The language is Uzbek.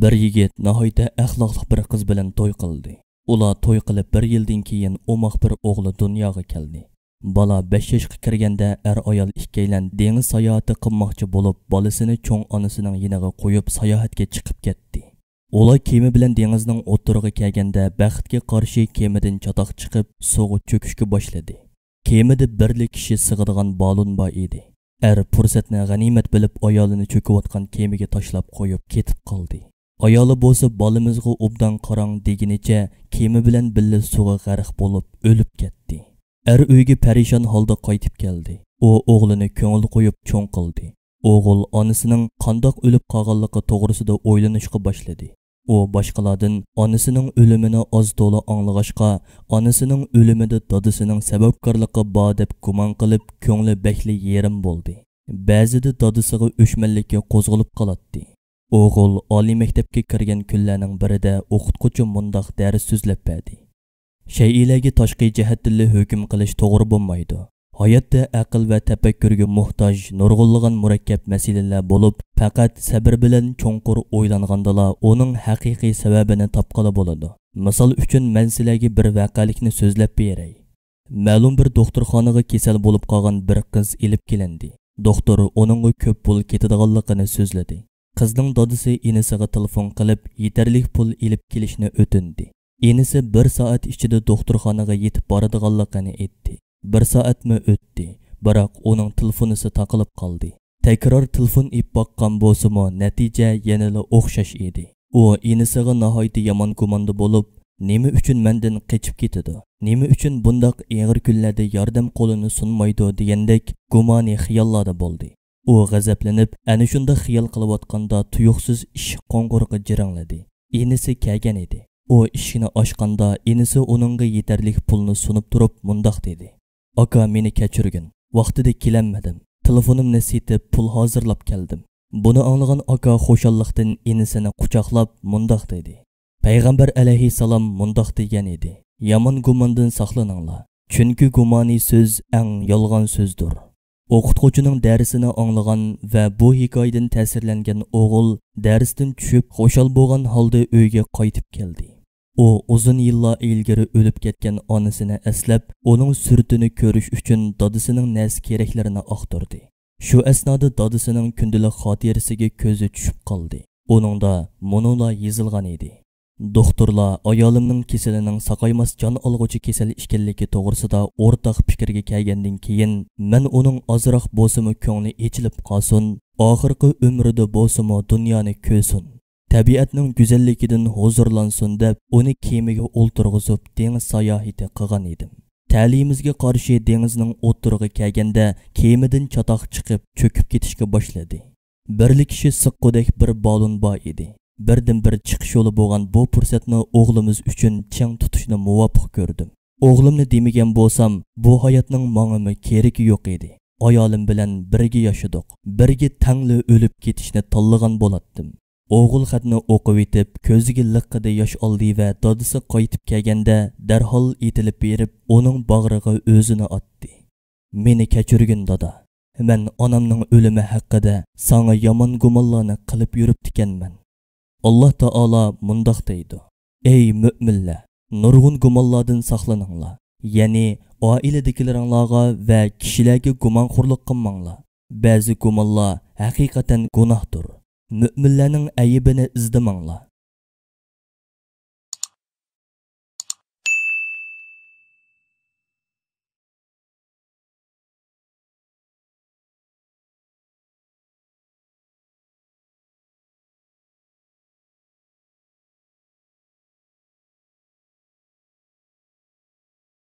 bir yigit nihoyatda axloqli bir qiz bilan to'y qildi. Ular to'y qilib bir yildan keyin umoq bir o'g'li dunyoga keldi. Bola besh yoshga kirganda er ayol ikkalan dengiz sayohati qilmoqchi bo'lib bolasini cho'ng onasining yiniga qo'yib sayohatga chiqib ketdi. Ular kemi bilan dengizning o'tirig'i kelganda baxtga qarshi kemadan chatoq chiqib suvga cho'kishga boshladi. Kemada birli kishi sig'adigan balon bor edi. Er fursatni g'animat bilib ayolini cho'kayotgan kemiga tashlab qo'yib ketib qoldi. Ayoli bo'lsa bolamizga obdan qarang deginicha kema bilan billa suvga g'arq bo'lib o'lib ketdi er uyga parishon holda qaytib keldi u o'g'lini ko'ngil qo'yib cho'ng qildi o'g'il onasining qandoq o'lib qolganligi to'g'risida o'ylanishga boshladi u boshqalardan onasining o'limini oz to'la anglag'achqa onasining o'limida dadasining sababkorligi bor deb gumon qilib ko'ngli bakli yerim bo'ldi ba'zida dadasiga o'chmanlikka qo'zg'alib qoladi o'g'il oliy maktabga kirgan kunlarning birida o'qituvchi mundoq dars so'zlab berdi. Shay'ilarga tashqi jihatdan hukm qilish to'g'ri bo'lmaydi. Hayotda aql va tafakkurga muhtoj nurg'unlagan murakkab masalalar bo'lib faqat sabr bilan cho'nqur o'ylangandala uning haqiqiy sababini topqili bo'ladi. Misol uchun man sizlarga bir vaqalikni so'zlab beray. Ma'lum bir doktorxonaga kasal bo'lib qolgan bir qiz ilib kelindi. Doktor uningga ko'p pul ketadiganligini so'zladi. Qizning dodisi inisiga telefon qilib yetarli pul ilib kelishni o'tindi. Inisi bir soat ichida doktorxonaga yetib boradiganligini aytdi. Bir soatmi o'tdi biroq uning telefonisi taqilib qoldi. Takror telefon ib boqqan bo'lsimi natija yanada o'xshash edi. U inisiga nihoyatda yomon gumonda bo'lib nima uchun mendan qechib ketadi? Nima uchun bundoq ig'ir kunlarda yordam qo'lini sunmaydi? degandek gumoniy xiyollarda bo'ldi. U g'azablanib ana shunda xiyol qilayotganda tuyuqsiz ish qo'ng'irg'i jirangladi inisi kelgan edi u ishini ochganda inisi uningga yetarli pulni sunib turib mundoq dedi aka meni kechirgin vaqtida kelanmadim telefonimni setib pul hozirlab keldim buni anglagan aka xo'shalliqdan inisini quchoqlab mundoq dedi payg'ambar alayhissalom mundoq degan edi yomon gumondan saqlaninglar chunki gumoniy so'z eng yolg'on so'zdir Okutukçunun dərisini anlığan və bu hikayədən təsirlənən oğul dərisdən düşüb xoşal bolğan halda öyyə qayıtıb gəldi. O uzun yıllar ilgiri ölüb getgan onasını əsləb, onun sürtünü görüş üçün dadısının nəs kereklərini axtırdı. Şu əsnada dadısının kündülük xatirəsigə gözü düşüb qaldı. Onun da monola yazılğan idi. Doktorlar ayolimning kasalining saqaymas jon olg'uchi kasal ekanligi to'g'risida o'rtaq fikrga kelgandan keyin men uning ozroq bo'lsimi ko'ngli echilib qolsin oxirgi umrida bo'lsimi dunyoni ko'rsin tabiatning go'zalligidan huzurlansin deb uni kemaga o'ltirg'izib dengiz sayohati qilgan edim ta'limimizga qarshi dengizning o'tirig'i kelganda kemadan chatoq chiqib cho'kib ketishga boshladi birli kishi siqqudek bir balon bor edi birdan bir chiqish yo'li bo'lgan bu fursatni o'g'limiz uchun chang tutishni muvofiq ko'rdim. O'g'limni demagan bo'lsam bu hayotning mong'imi keragi yo'q edi. Ayolim bilan birga yashadik. Birga tangli o'lib ketishni tanlagan bo'lardim o'g'il xatni o'qib etib ko'ziga liqqida yosh oldi va dodisi qaytib kelganda darhol etilib berib uning bag'riga o'zini otdi. Meni kechirgin doda. Man onamning o'limi haqida sanga yomon gumonlarni qilib yuribdikanman. Аллах Таала мұндақ дейді. Эй мөминләр, нургун гуманладан сакланыңлар. Яни аиледикиләреңләргә ва кишиләргә гуманхорлык кылмаңлар. Бәзи гуманлар хакыйкатан гунаһтыр. Мөминләрнең айыбын издемаңлар.